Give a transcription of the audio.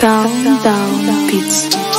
Down, down, beats.